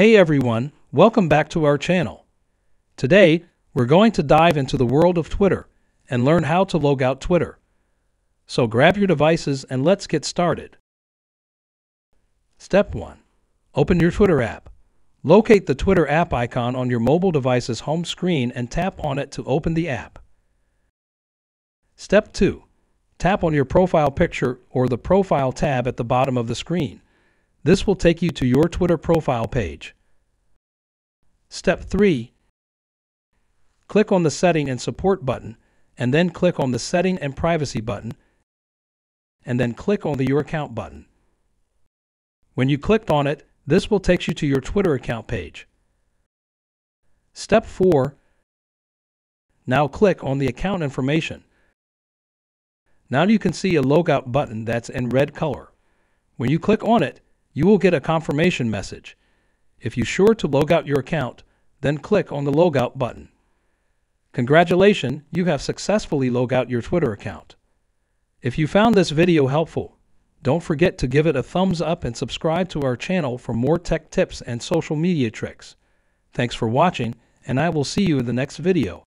Hey everyone, welcome back to our channel. Today, we're going to dive into the world of Twitter and learn how to log out Twitter. So grab your devices and let's get started. Step 1. Open your Twitter app. Locate the Twitter app icon on your mobile device's home screen and tap on it to open the app. Step 2. Tap on your profile picture or the Profile tab at the bottom of the screen. This will take you to your Twitter profile page. Step 3. Click on the Setting and Support button, and then click on the Setting and Privacy button, and then click on the Your Account button. When you clicked on it, this will take you to your Twitter account page. Step 4. Now click on the account information. Now you can see a logout button that's in red color. When you click on it, you will get a confirmation message. If you're sure to log out your account, then click on the logout button. Congratulations, you have successfully logged out your Twitter account. If you found this video helpful, don't forget to give it a thumbs up and subscribe to our channel for more tech tips and social media tricks. Thanks for watching, and I will see you in the next video.